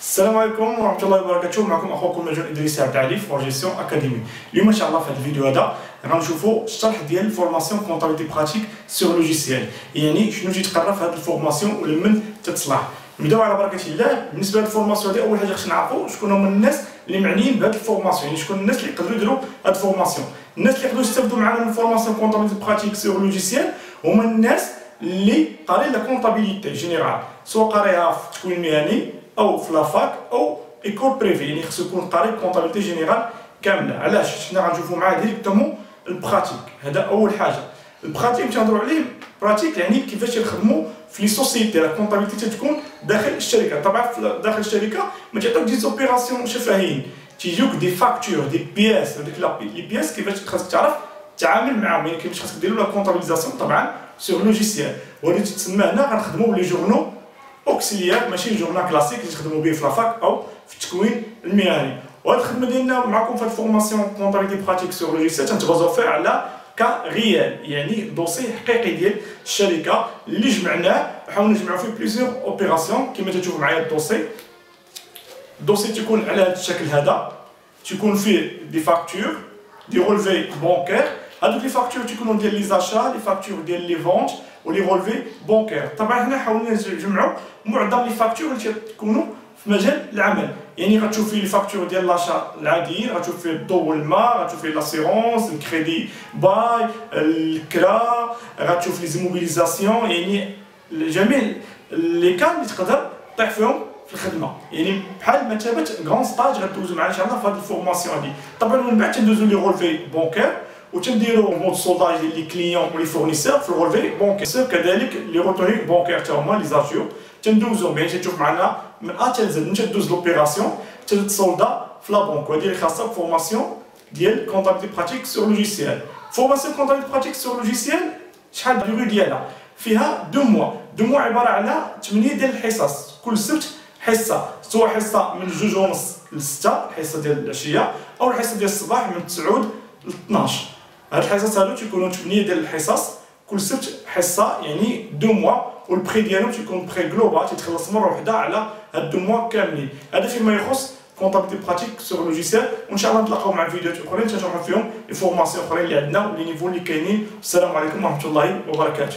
السلام عليكم ورحمه الله وبركاته معكم اخوكم نجم ادريس عبد العلي Pro Gestion Académie اليوم ان شاء الله في هذا الفيديو هذا غنشوفوا الشرح ديال ال formation comptabilité pratique sur logiciel يعني شنو تيتقرا في هذه ال formation ولمن تتصلح نبداو على بركه الله بالنسبة لل formation هذه اول حاجة خصنا نعرفوا شكون هما الناس اللي معنيين بهذه ال formation يعني شكون الناس اللي يقدروا يديروا هذه ال formation الناس اللي يقدروا يستافدوا معنا من ال formation comptabilité pratique sur logiciel هما الناس اللي قاري la comptabilité générale سواء قاريها في التكوين المهني أو في la fac أو école privée يعني خصو يكون قاري comptabilité générale كاملة. علاش؟ حنا غنشوفوا معاه directement ال pratique. هذا أول حاجة. ال pratique تنهضروا عليه pratique يعني كيفاش يخدموا في les sociétés. la comptabilité تكون داخل الشركة. طبعا داخل الشركة ما تعطيوك des opérations شفهيين تيجيوك des factures des pièces هذيك les pièces كيفاش خاصك تعرف تعامل معاهم. يعني كيفاش خاصك ديروا la comptabilisation طبعا sur logiciel وهذا تسمى هنا غنخدموا les journaux auxiliaires ماشي journal classique اللي تخدموا به في la fac أو في التكوين المهني. وهاد الخدمة ديالنا معكم في ال formation comptabilité pratique sur logiciel تنتبازو فيها على cas réel يعني dossier حقيقي ديال الشركة اللي جمعناه وحاولنا نجمعوا فيه plusieurs opérations كما تشوف معايا ال dossier ال dossier تيكون على هذا الشكل هذا. تيكون فيه des factures des relevés bancaires هادوك les factures تيكونوا ديال les achats les factures ديال les ventes و les relevés bancaires. طبعا هنا حاولنا نجمعوا معظم les factures اللي تكونوا في مجال العمل. يعني غتشوف فيه les factures ديال l'achat العاديين غتشوف فيه الضوء والماء غتشوف فيه l'assurance ال crédit-bail الكرا غتشوف les immobilisations يعني جميع les cas اللي تقدر طيح فيهم في الخدمة. يعني بحال مثابه كرون ستاج غدوزو معنا إن شاء الله في هذه الفورماسيون هذه طبعا من بعد تندوزو لي رولفي بونكير. وتنديروا مود سولداج ديال لي كليون ولي فورنيسور في الرولفي بونكير كذلك لي روتوري بونكير تا هما لي زاتيو تندوزو يعني تشوف معنا من ا حتى زد انت دوز لوبيراسيون تتصولدا في لا بونك وهذه اللي خاصه بفورماسيون ديال كونتابيلتي براتيك سور لوجيسيال فورماسيون كونتابيلتي براتيك سور لوجيسيال شحال ال durée ديالها فيها deux mois deux mois عباره على 8 ديال الحصص كل سبت حصه سواء حصه من جوج ونص ل 6 الحصه ديال العشيه أو الحصه ديال الصباح من 9 ل 12 هاد الحصص هادو تيكونوا 8 ديال الحصص كل سبت حصة يعني deux mois وال prix ديالهم تيكون prix global تيتخلص مرة واحدة على هاد deux mois كاملين. هذا فيما يخص comptabilité pratique sur logiciel وان شاء الله نتلاقاو مع فيديوهات أخرين تنشرحوا فيهم les formations أخرين اللي عندنا و les niveaux اللي كاينين. والسلام عليكم ورحمة الله وبركاته.